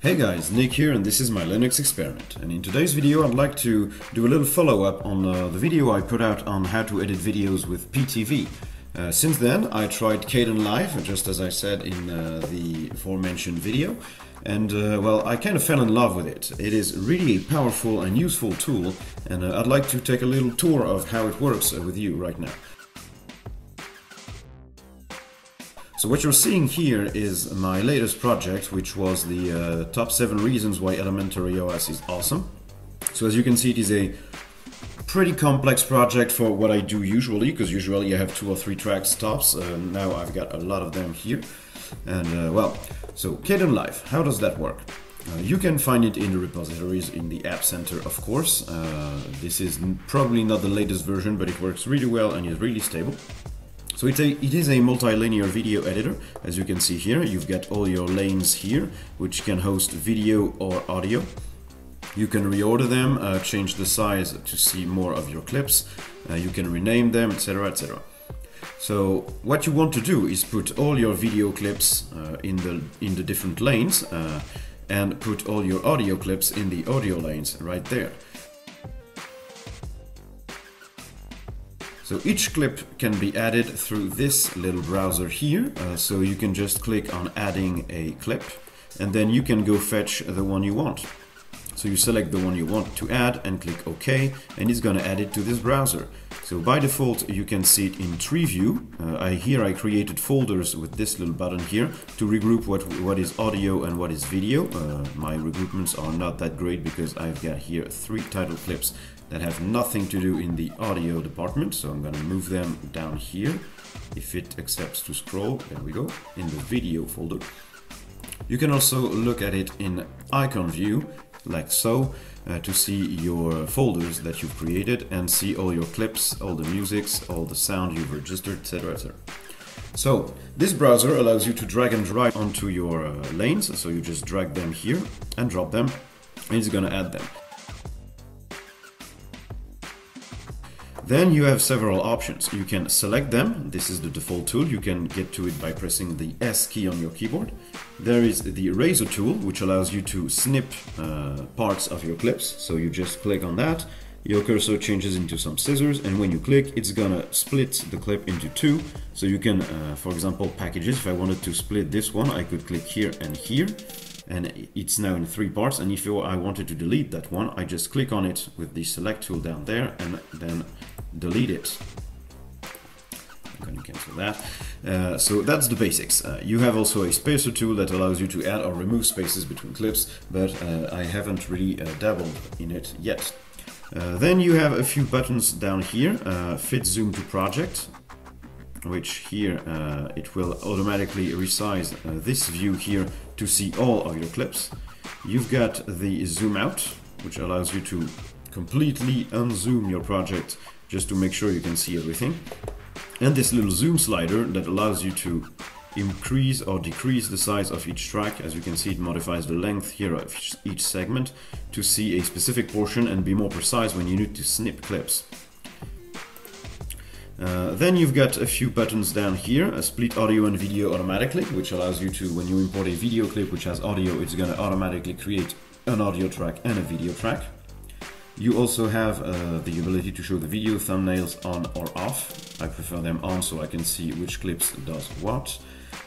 Hey guys, Nick here and this is my Linux experiment. And in today's video I'd like to do a little follow-up on uh, the video I put out on how to edit videos with Pitivi. Uh, since then I tried Kdenlive, just as I said in uh, the aforementioned video. And uh, well, I kind of fell in love with it. It is really a powerful and useful tool and uh, I'd like to take a little tour of how it works uh, with you right now. So what you're seeing here is my latest project, which was the uh, top 7 reasons why Elementary OS is awesome. So as you can see, it is a pretty complex project for what I do usually, because usually I have two or three tracks tops. Uh, now I've got a lot of them here. And uh, well, so Kdenlive, how does that work? Uh, you can find it in the repositories in the App Center, of course. Uh, this is probably not the latest version, but it works really well and is really stable. So it's a, it is a multilinear video editor. As you can see here, you've got all your lanes here, which can host video or audio. You can reorder them, uh, change the size to see more of your clips. Uh, you can rename them, etc, etc. So what you want to do is put all your video clips uh, in the in the different lanes uh, and put all your audio clips in the audio lanes right there. So each clip can be added through this little browser here. Uh, so you can just click on adding a clip and then you can go fetch the one you want. So you select the one you want to add and click OK and it's gonna add it to this browser. So by default you can see it in tree view. Uh, I, here I created folders with this little button here to regroup what, what is audio and what is video. Uh, my regroupments are not that great because I've got here three title clips that have nothing to do in the audio department. So I'm gonna move them down here. If it accepts to scroll, there we go, in the video folder. You can also look at it in icon view, like so, uh, to see your folders that you've created and see all your clips, all the musics, all the sound you've registered, etc. etc. So this browser allows you to drag and drop onto your uh, lanes. So you just drag them here and drop them and it's gonna add them. Then you have several options. You can select them. This is the default tool. You can get to it by pressing the S key on your keyboard. There is the eraser tool, which allows you to snip uh, parts of your clips. So you just click on that. Your cursor changes into some scissors, and when you click, it's gonna split the clip into two. So you can, uh, for example, packages. If I wanted to split this one, I could click here and here and it's now in three parts and if I wanted to delete that one I just click on it with the select tool down there and then delete it To cancel that uh, so that's the basics uh, you have also a spacer tool that allows you to add or remove spaces between clips but uh, I haven't really uh, dabbled in it yet uh, then you have a few buttons down here fit zoom to project which here uh, it will automatically resize uh, this view here to see all of your clips. You've got the zoom out, which allows you to completely unzoom your project just to make sure you can see everything. And this little zoom slider that allows you to increase or decrease the size of each track. As you can see, it modifies the length here of each segment to see a specific portion and be more precise when you need to snip clips. Uh, then you've got a few buttons down here, a split audio and video automatically, which allows you to, when you import a video clip which has audio, it's going to automatically create an audio track and a video track. You also have uh, the ability to show the video thumbnails on or off. I prefer them on so I can see which clips does what.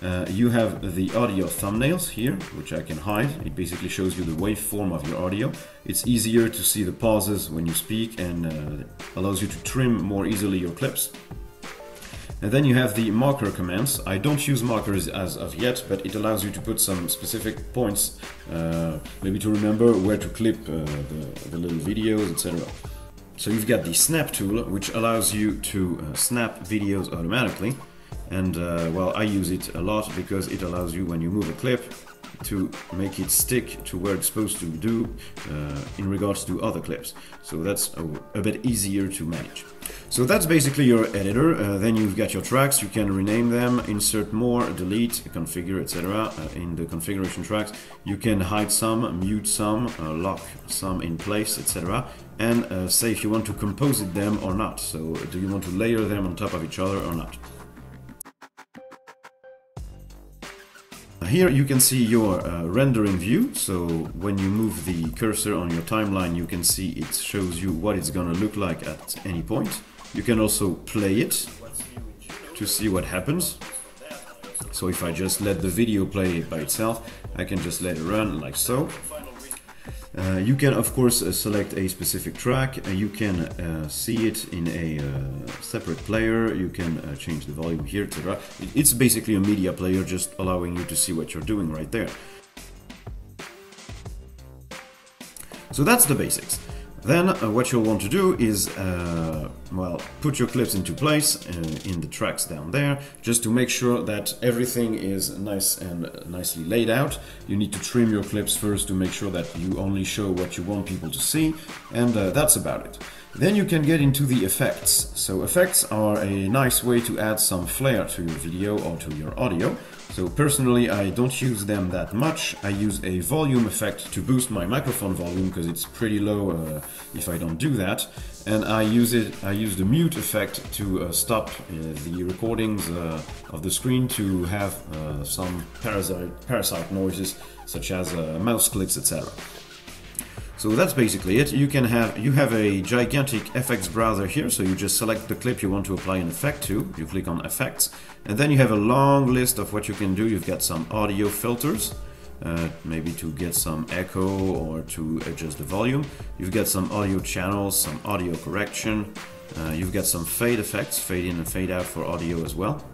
Uh, you have the audio thumbnails here, which I can hide. It basically shows you the waveform of your audio. It's easier to see the pauses when you speak and uh, allows you to trim more easily your clips. And then you have the marker commands. I don't use markers as of yet, but it allows you to put some specific points, uh, maybe to remember where to clip uh, the, the, little videos, etc. So you've got the snap tool, which allows you to uh, snap videos automatically and uh, well I use it a lot because it allows you when you move a clip to make it stick to where it's supposed to do uh, in regards to other clips. So that's a, a, bit easier to manage. So that's basically your editor. Uh, then you've got your tracks. You can rename them insert more delete configure etc uh, in the configuration tracks. You can hide some mute some uh, lock some in place etc and uh, say if you want to composite them or not. So do you want to layer them on top of each other or not here you can see your uh, rendering view. So when you move the cursor on your timeline, you can see it shows you what it's gonna look like at any point. You can also play it to see what happens. So if I just let the video play by itself, I can just let it run like so. Uh, you can of course uh, select a specific track, uh, you can uh, see it in a uh, separate player, you can change the volume here, etc. It's basically a media player just allowing you to see what you're doing right there. So that's the basics. Then what you'll want to do is, well, put your clips into place uh, in the tracks down there, just to make sure that everything is nice and nicely laid out. You need to trim your clips first to make sure that you only show what you want people to see, and uh, that's about it. Then you can get into the effects. So effects are a nice way to add some flair to your video or to your audio. So personally, I don't use them that much. I use a volume effect to boost my microphone volume because it's pretty low uh, if I don't do that. And I use it. I use the mute effect to uh, stop uh, the recordings uh, of the screen to have uh, some parasite parasite noises such as uh, mouse clicks, etc. So that's basically it. You can have you have a gigantic FX browser here, so you just select the clip you want to apply an effect to. You click on effects, and then you have a long list of what you can do. You've got some audio filters, uh, maybe to get some echo or to adjust the volume. You've got some audio channels, some audio correction. Uh, you've got some fade effects, fade in and fade out for audio as well.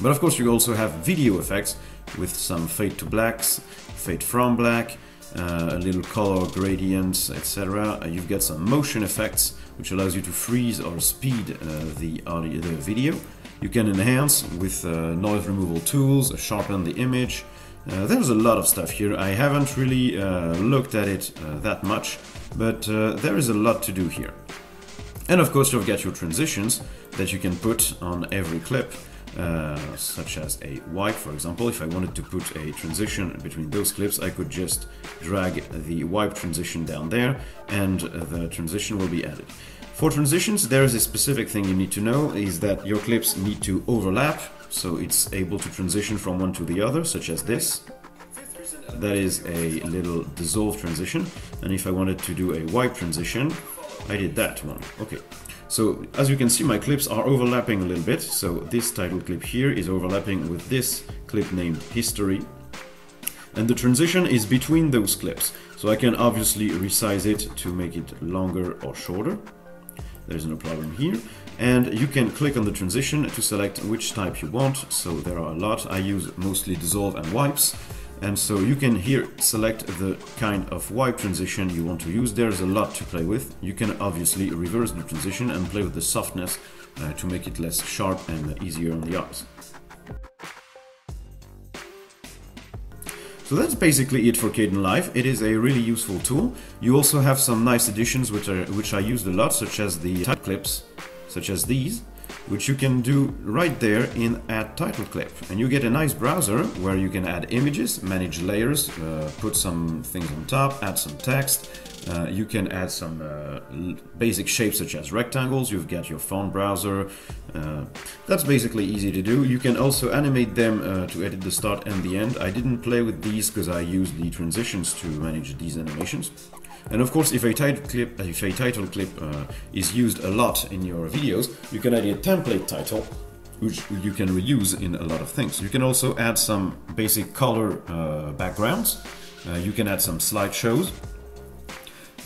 But of course, you also have video effects with some fade to blacks, fade from black, uh, a little color gradients, etc. Uh, you've got some motion effects, which allows you to freeze or speed uh, the audio, the video. You can enhance with uh, noise removal tools, sharpen the image. Uh, there's a lot of stuff here. I haven't really uh, looked at it that much, but there is a lot to do here. And of course, you've got your transitions that you can put on every clip. Uh, such as a wipe for example if I wanted to put a transition between those clips I could just drag the wipe transition down there and the transition will be added. For transitions there is a specific thing you need to know is that your clips need to overlap so it's able to transition from one to the other such as this that is a little dissolve transition and if I wanted to do a wipe transition I did that one okay so as you can see, my clips are overlapping a little bit. So this title clip here is overlapping with this clip named history. And the transition is between those clips. So I can obviously resize it to make it longer or shorter. There's no problem here. And you can click on the transition to select which type you want. So there are a lot. I use mostly dissolve and wipes. And so you can here select the kind of wipe transition you want to use. There's a lot to play with. You can obviously reverse the transition and play with the softness uh, to make it less sharp and easier on the eyes. So that's basically it for Kdenlive. It is a really useful tool. You also have some nice additions which, are, which I used a lot, such as the type clips, such as these which you can do right there in add title clip. And you get a nice browser where you can add images manage layers uh, put some things on top add some text. Uh, you can add some uh, basic shapes such as rectangles. You've got your font browser. Uh, that's basically easy to do. You can also animate them uh, to edit the start and the end. I didn't play with these because I used the transitions to manage these animations and of course, if a title clip, if a title clip uh, is used a lot in your videos, you can add a template title, which you can reuse in a lot of things. You can also add some basic color uh, backgrounds. Uh, you can add some slideshows.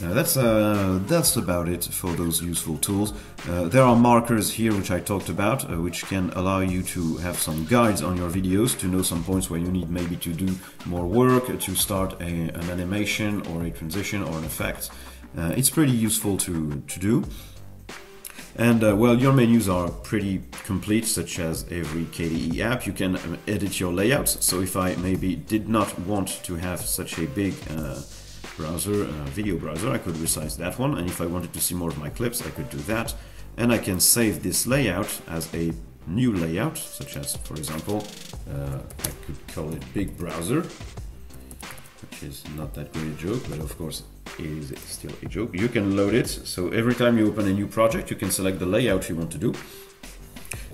Uh, that's uh, that's about it for those useful tools. Uh, there are markers here which I talked about, uh, which can allow you to have some guides on your videos to know some points where you need maybe to do more work uh, to start a, an animation or a transition or an effect. Uh, it's pretty useful to, to do. And well, your menus are pretty complete, such as every KDE app. You can edit your layouts. So if I maybe did not want to have such a big browser, uh, video browser, I could resize that one. And if I wanted to see more of my clips, I could do that. And I can save this layout as a new layout, such as, for example, uh, I could call it Big Browser, which is not that great a joke, but of course it is still a joke. You can load it, so every time you open a new project, you can select the layout you want to do.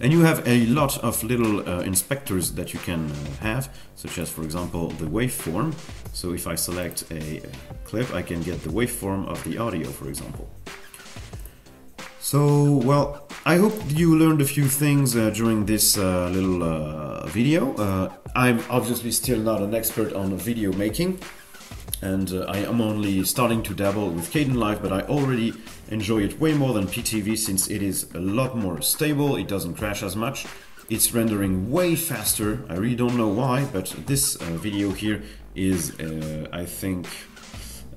And you have a lot of little uh, inspectors that you can uh, have, such as, for example, the waveform. So if I select a clip, I can get the waveform of the audio, for example. So, well, I hope you learned a few things uh, during this uh, little uh, video. Uh, I'm obviously still not an expert on video making, and uh, I am only starting to dabble with Kdenlive, but I already enjoy it way more than Pitivi since it is a lot more stable, it doesn't crash as much, it's rendering way faster, I really don't know why, but this uh, video here is, I think,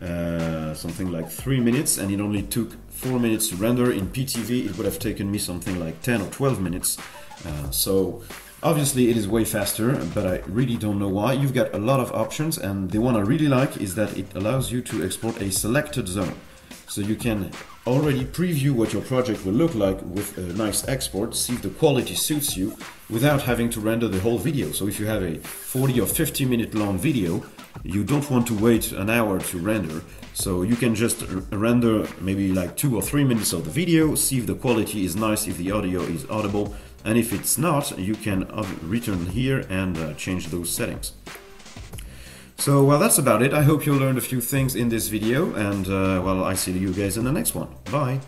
uh, something like 3 minutes and it only took 4 minutes to render. In Pitivi it would have taken me something like 10 or 12 minutes. Uh, so obviously it is way faster, but I really don't know why. You've got a lot of options and the one I really like is that it allows you to export a selected zone. So you can already preview what your project will look like with a nice export, see if the quality suits you without having to render the whole video. So if you have a 40 or 50 minute long video, you don't want to wait an hour to render. So you can just render maybe like two or three minutes of the video, see if the quality is nice, if the audio is audible, and if it's not, you can return here and uh, change those settings. So, well, that's about it. I hope you learned a few things in this video, and, uh, well, I see you guys in the next one. Bye!